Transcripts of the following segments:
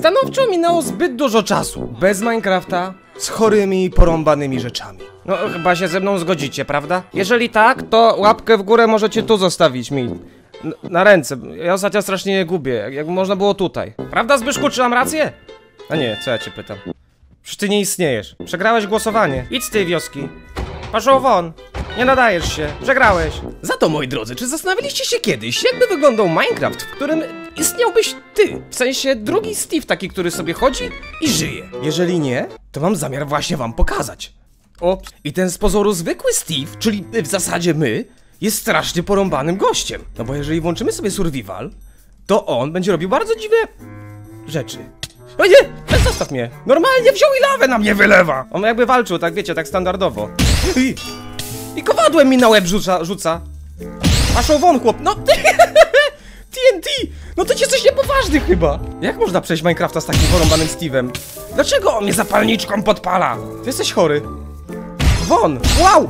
Stanowczo minęło zbyt dużo czasu. Bez Minecrafta, z chorymi, porąbanymi rzeczami. No, chyba się ze mną zgodzicie, prawda? Jeżeli tak, to łapkę w górę możecie tu zostawić mi. Na ręce. Ja ostatnio strasznie je gubię. Jak, jak można było tutaj. Prawda, Zbyszku, czy mam rację? A nie, co ja cię pytam? Przecież ty nie istniejesz. Przegrałeś głosowanie. Idź z tej wioski. Paszą won. Nie nadajesz się. Przegrałeś. Za to, moi drodzy, czy zastanawialiście się kiedyś, jakby wyglądał Minecraft, w którym istniałbyś ty? W sensie drugi Steve, taki, który sobie chodzi i żyje. Jeżeli nie, to mam zamiar właśnie wam pokazać. O, i ten z pozoru zwykły Steve, czyli w zasadzie my, jest strasznie porąbanym gościem. No bo jeżeli włączymy sobie survival, to on będzie robił bardzo dziwne rzeczy. O nie! Zostaw mnie! Normalnie wziął i lawę na mnie wylewa! On jakby walczył, tak wiecie, tak standardowo. I, kowadłem mi na łeb rzuca, rzuca. Paszą won, chłop, no... TNT! No to ci coś niepoważny chyba! Jak można przejść Minecrafta z takim porąbanym Steve'em? Dlaczego on mnie zapalniczką podpala? Ty jesteś chory. Won! Wow!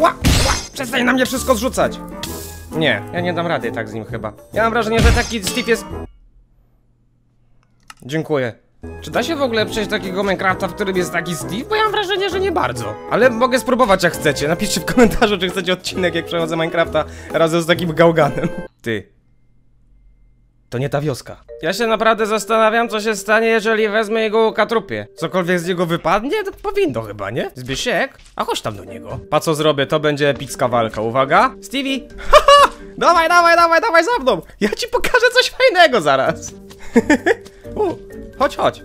Ła! Ła! Przestań na mnie wszystko zrzucać! Nie, ja nie dam rady tak z nim chyba. Ja mam wrażenie, że taki Steve jest... Dziękuję. Czy da się w ogóle przejść takiego Minecrafta, w którym jest taki Steve? Bo ja mam wrażenie, że nie bardzo. Ale mogę spróbować jak chcecie. Napiszcie w komentarzu, czy chcecie odcinek, jak przechodzę Minecrafta razem z takim gałganem. Ty. To nie ta wioska. Ja się naprawdę zastanawiam, co się stanie, jeżeli wezmę jego łukatrupie. Cokolwiek z niego wypadnie, to powinno chyba, nie? Zbyszek? A chodź tam do niego. Pa co zrobię, to będzie epicka walka. Uwaga. Stevie. Haha! Dawaj, dawaj, dawaj, dawaj za mną. Ja ci pokażę coś fajnego zaraz. U, chodź, chodź.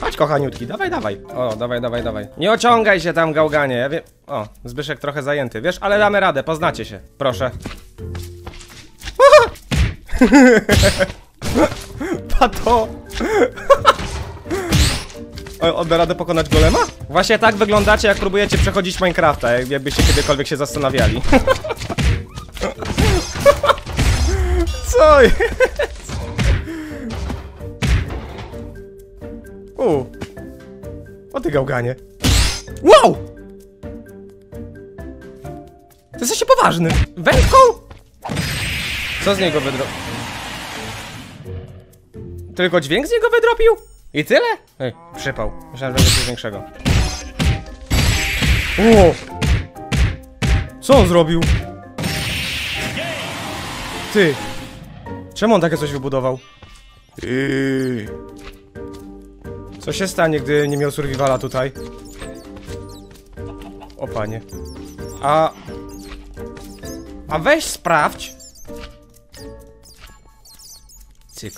Chodź, kochaniutki, dawaj, dawaj. O, dawaj, dawaj, dawaj. Nie ociągaj się tam, gałganie. Ja wiem. O, Zbyszek trochę zajęty, wiesz, ale damy radę, poznacie się. Proszę. Pato! O, on da radę pokonać golema? Właśnie tak wyglądacie, jak próbujecie przechodzić Minecrafta, jak- jakbyście kiedykolwiek się zastanawiali. Co ty gałganie. Wow! Ty jesteś poważny. Wędką? Co z niego wydro... Tylko dźwięk z niego wydropił? I tyle? Ej, przypał. Myślałem, że będzie coś większego. O! Co on zrobił? Ty! Czemu on takie coś wybudował? Yy. Co się stanie, gdy nie miał survivala tutaj? O panie. A... A weź sprawdź. Cyk.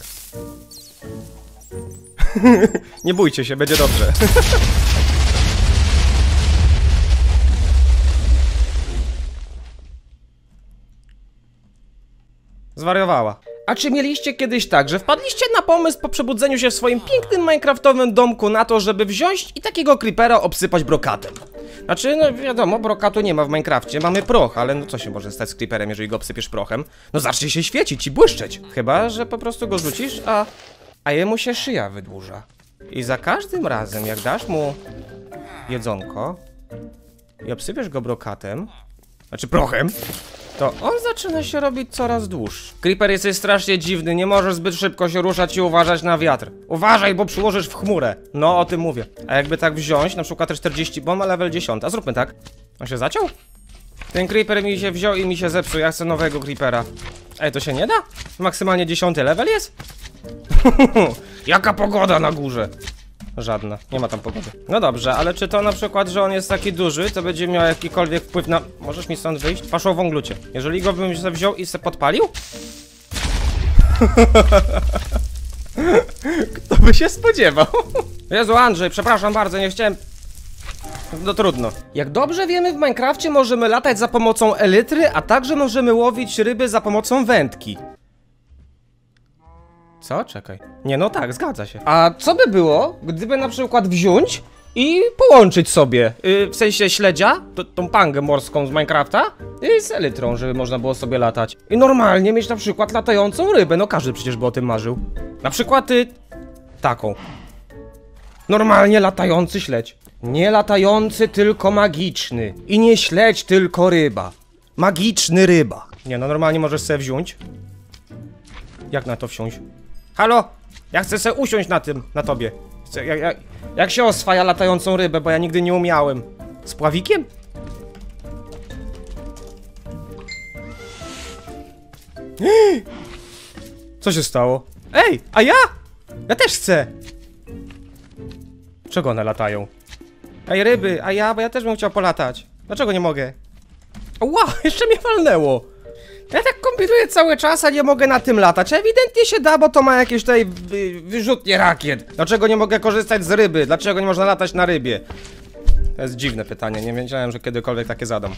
nie bójcie się, będzie dobrze. Zwariowała. A czy mieliście kiedyś tak, że wpadliście na pomysł po przebudzeniu się w swoim pięknym minecraftowym domku na to, żeby wziąć i takiego creepera obsypać brokatem? Znaczy, no wiadomo, brokatu nie ma w Minecrafcie, mamy proch, ale no co się może stać z creeperem, jeżeli go obsypiesz prochem? No zacznie się świecić i błyszczeć. Chyba, że po prostu go rzucisz, a, a jemu się szyja wydłuża. I za każdym razem, jak dasz mu jedzonko i obsypiesz go brokatem, znaczy prochem, to on zaczyna się robić coraz dłuższy. Creeper jesteś strasznie dziwny, nie możesz zbyt szybko się ruszać i uważać na wiatr. Uważaj, bo przyłożysz w chmurę. No, o tym mówię. A jakby tak wziąć, na przykład te 40, bo ma level 10, a zróbmy tak. On się zaciął? Ten creeper mi się wziął i mi się zepsuł, ja chcę nowego creepera. Ej, to się nie da? Maksymalnie 10 level jest? Jaka pogoda na górze? Żadna, nie ma tam pogody. No dobrze, ale czy to na przykład, że on jest taki duży, to będzie miał jakikolwiek wpływ na... Możesz mi stąd wyjść? Paszą wąglucie. Jeżeli go bym sobie wziął i se podpalił? Kto by się spodziewał? Jezu, Andrzej, przepraszam bardzo, nie chciałem... No trudno. Jak dobrze wiemy, w Minecrafcie możemy latać za pomocą elitry, a także możemy łowić ryby za pomocą wędki. Co? Czekaj. Nie, no tak, zgadza się. A co by było, gdyby na przykład wziąć i połączyć sobie, yy, w sensie śledzia, tą pangę morską z Minecrafta, i z elytrą, żeby można było sobie latać. I normalnie mieć na przykład latającą rybę, no każdy przecież by o tym marzył. Na przykład y, taką. Normalnie latający śledź. Nie latający, tylko magiczny. I nie śledź, tylko ryba. Magiczny ryba. Nie, no normalnie możesz sobie wziąć. Jak na to wsiąść? Halo? Ja chcę se usiąść na tym, na tobie. Chcę, jak, się oswaja latającą rybę, bo ja nigdy nie umiałem. Z pławikiem? Co się stało? Ej, a ja? Ja też chcę. Czego one latają? Ej, ryby, a ja, bo ja też bym chciał polatać. Dlaczego nie mogę? Ła, jeszcze mnie walnęło. Ja tak kombinuję cały czas, a nie mogę na tym latać. Ewidentnie się da, bo to ma jakieś tutaj wy, wyrzutnie rakiet. Dlaczego nie mogę korzystać z ryby? Dlaczego nie można latać na rybie? To jest dziwne pytanie, nie wiedziałem, że kiedykolwiek takie zadam.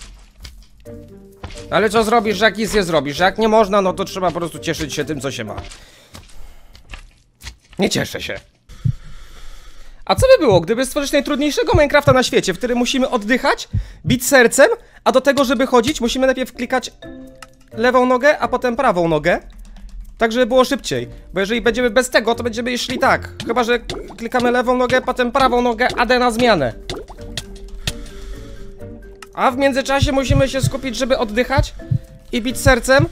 Ale co zrobisz, jak nic nie zrobisz? Jak nie można, no to trzeba po prostu cieszyć się tym, co się ma. Nie cieszę się. A co by było, gdyby stworzyć najtrudniejszego Minecrafta na świecie, w którym musimy oddychać, bić sercem, a do tego, żeby chodzić, musimy najpierw klikać lewą nogę, a potem prawą nogę. Tak, żeby było szybciej. Bo jeżeli będziemy bez tego, to będziemy szli tak. Chyba, że klikamy lewą nogę, potem prawą nogę, AD na zmianę. A w międzyczasie musimy się skupić, żeby oddychać i bić sercem,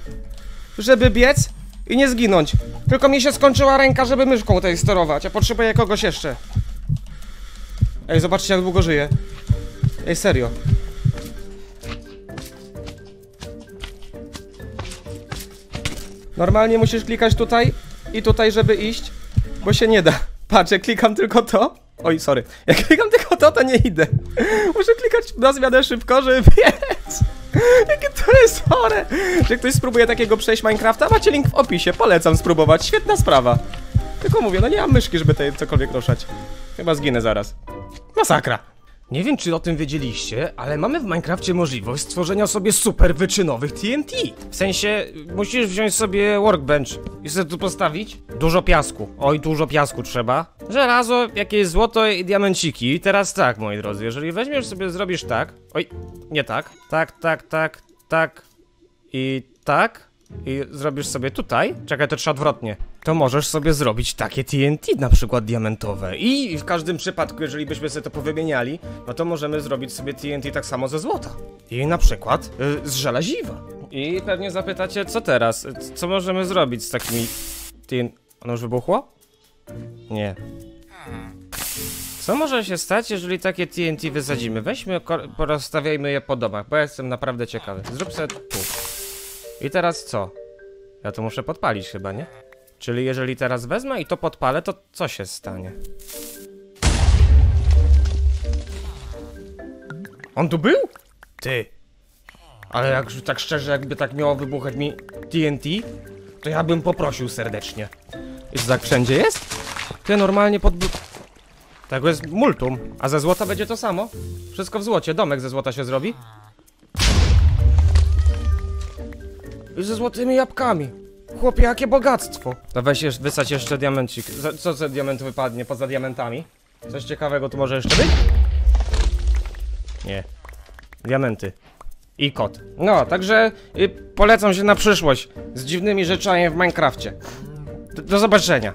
żeby biec i nie zginąć. Tylko mi się skończyła ręka, żeby myszką tej sterować. Ja potrzebuję kogoś jeszcze. Ej, zobaczcie jak długo żyję. Ej, serio. Normalnie musisz klikać tutaj i tutaj, żeby iść, bo się nie da. Patrz, jak klikam tylko to. Oj, sorry. Jak klikam tylko to, to nie idę. Muszę klikać na zmianę szybko, żeby biec. Jakie to jest chore. Że ktoś spróbuje takiego przejść Minecrafta, macie link w opisie. Polecam spróbować. Świetna sprawa. Tylko mówię, no nie mam myszki, żeby tutaj cokolwiek ruszać. Chyba zginę zaraz. Masakra. Nie wiem, czy o tym wiedzieliście, ale mamy w Minecrafcie możliwość stworzenia sobie super wyczynowych TNT. W sensie, musisz wziąć sobie workbench i sobie tu postawić dużo piasku. Oj, dużo piasku trzeba. Żelazo, jakieś złoto i diamenciki. I teraz tak, moi drodzy, jeżeli weźmiesz sobie, zrobisz tak. Oj, nie tak. Tak, tak, tak, tak i tak. I zrobisz sobie tutaj. Czekaj, to trzeba odwrotnie. To możesz sobie zrobić takie TNT, na przykład diamentowe. I w każdym przypadku, jeżeli byśmy sobie to powymieniali, no to możemy zrobić sobie TNT tak samo ze złota. I na przykład y, z żelaziwa. I pewnie zapytacie, co teraz? C- Co możemy zrobić z takimi TNT? Ono już wybuchło? Nie. Co może się stać, jeżeli takie TNT wysadzimy? Weźmy, porozstawiajmy je po domach, bo ja jestem naprawdę ciekawy. Zrób sobie tu. I teraz co? Ja to muszę podpalić chyba, nie? Czyli jeżeli teraz wezmę i to podpalę, to co się stanie? On tu był? Ty. Ale jak tak szczerze, jakby tak miało wybuchać mi TNT, to ja bym poprosił serdecznie. To tak wszędzie jest? Ty normalnie pod... Tego jest multum. A ze złota będzie to samo? Wszystko w złocie. Domek ze złota się zrobi? Ze złotymi jabłkami. Chłopie, jakie bogactwo. To weź jeszcze, wysać jeszcze diamencik. Co za diament wypadnie poza diamentami? Coś ciekawego tu może jeszcze być? Nie. Diamenty. I kot. No, także y, polecam się na przyszłość z dziwnymi rzeczami w Minecrafcie. Do zobaczenia.